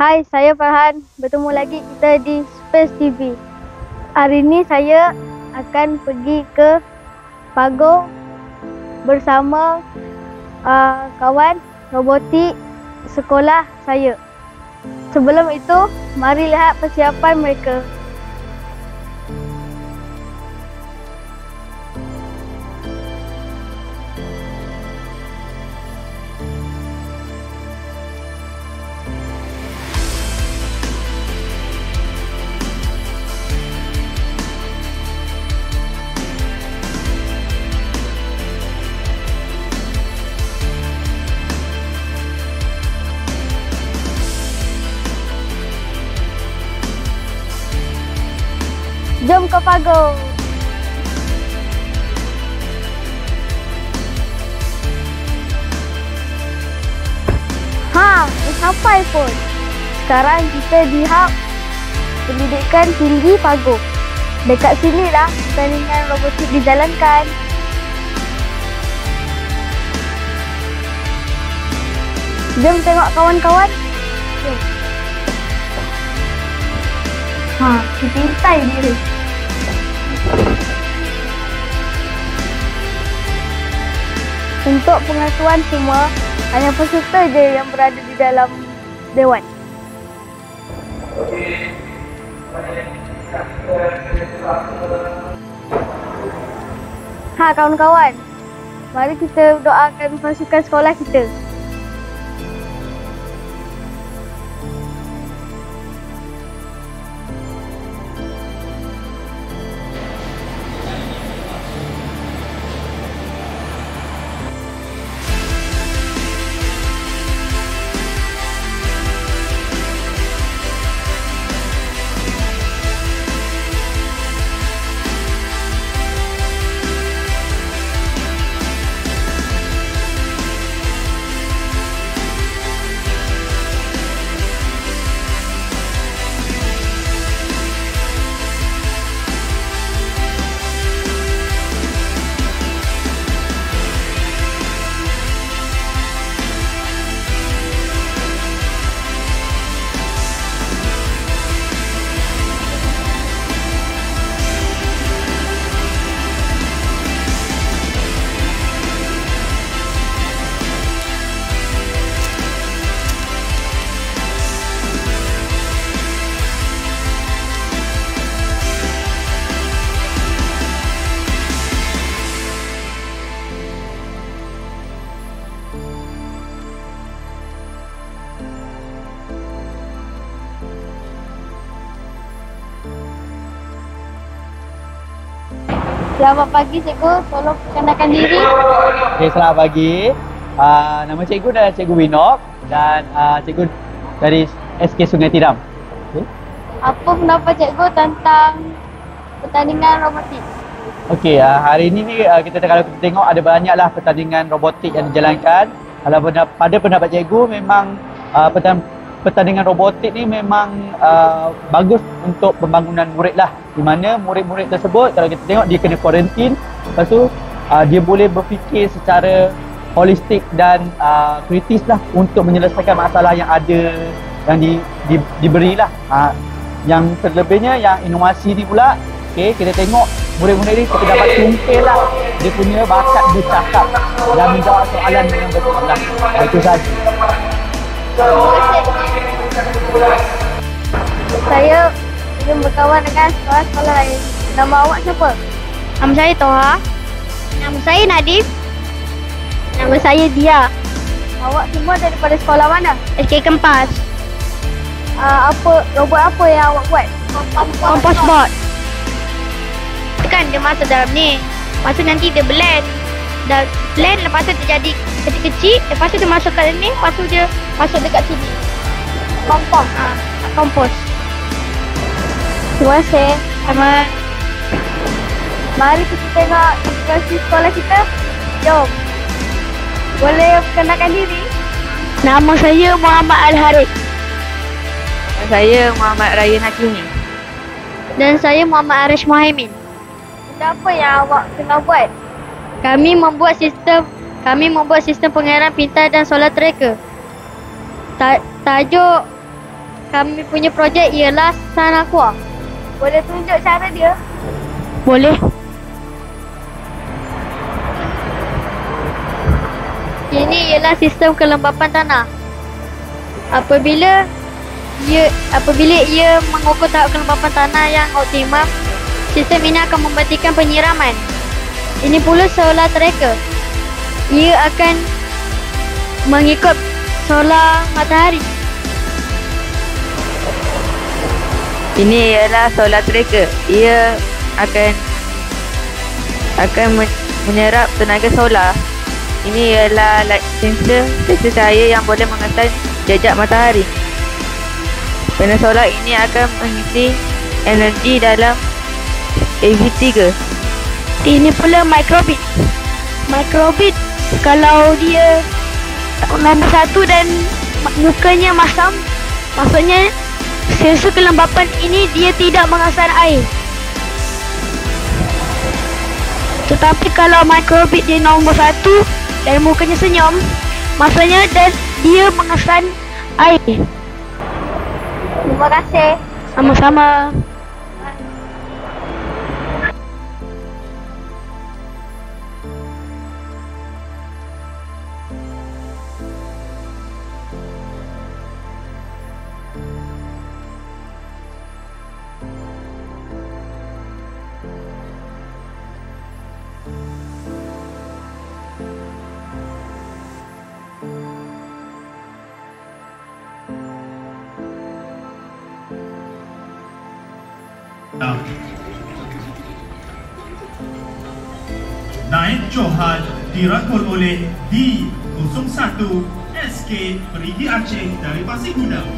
Hai, saya Farhan. Bertemu lagi kita di Space TV. Hari ini saya akan pergi ke Pago bersama uh, kawan robotik sekolah saya. Sebelum itu, mari lihat persiapan mereka. Jom ke Pago. Ha, dah sampai pun. Sekarang kita di Hub Pendidikan Tinggi Pago. Dekat sini lah pertandingan robotik dijalankan. Jom tengok kawan-kawan. Jom. Ha, dipintai dia. Untuk pengasuhan semua, hanya peserta je yang berada di dalam dewan. Ha kawan-kawan, mari kita doakan pasukan sekolah kita. Selamat pagi cikgu, tolong perkenalkan diri. Okay, selamat pagi. Uh, nama cikgu adalah Cikgu Winok dan uh, cikgu dari SK Sungai Tiram. Okay. Apa pendapat cikgu tentang pertandingan robotik? Okey, uh, hari ini ni uh, kita kalau kita tengok ada banyaklah pertandingan robotik yang dijalankan. Kalau pada pendapat cikgu memang uh, pertandingan, pertandingan robotik ni memang uh, bagus untuk pembangunan murid lah. Di mana murid-murid tersebut kalau kita tengok dia kena kuarantin, lepas tu uh, dia boleh berfikir secara holistik dan uh, kritis lah untuk menyelesaikan masalah yang ada yang di, di, diberilah. Uh, yang terlebihnya yang inovasi ni pula, okay, kita tengok murid-murid ni kita dapat tungkil lah dia punya bakat bercakap dan menjawab soalan dengan betul lah. Itu saja. Saya ingin berkawan dengan sekolah-sekolah lain. Nama awak siapa? Nama saya Toha. Nama saya Nadif. Nama saya Dia. Awak semua daripada sekolah mana? SK Kempas. Uh, apa robot apa yang awak buat? Kompos bot. Kan dia masuk dalam ni. Lepas tu nanti dia blend. Dah blend lepas tu dia jadi kecil-kecil. Lepas tu dia masuk kat ni. Lepas tu dia masuk dekat sini. Kompos. Ha, kompos. Terima kasih. Sama Mari kita tengok inspirasi sekolah kita. Jom. Boleh perkenalkan diri? Nama saya Muhammad Al-Harith. Saya Muhammad Ryan Hakimi. Dan saya Muhammad Arish Mohaimin. Benda apa yang awak tengah buat? Kami membuat sistem kami membuat sistem pengairan pintar dan solar tracker. Ta- tajuk kami punya projek ialah Sun Aqua. Boleh tunjuk cara dia? Boleh. Ini ialah sistem kelembapan tanah. Apabila ia apabila ia mengukur tahap kelembapan tanah yang optimum, sistem ini akan membantikan penyiraman. Ini pula solar tracker. Ia akan mengikut solar matahari. Ini ialah solar tracker. Ia akan akan men- menyerap tenaga solar. Ini ialah light sensor, sensor cahaya yang boleh mengesan jejak matahari. Panel solar ini akan mengisi energi dalam AV3. Ini pula microbit. Microbit kalau dia nombor satu dan mukanya masam, maksudnya sensor kelembapan ini dia tidak mengesan air. Tetapi kalau microbit dia nombor satu dan mukanya senyum, maksudnya dan dia mengesan air. Terima kasih. Sama-sama. Naib Johan dirangkul oleh D01 SK Perigi Aceh dari Pasir Gudang.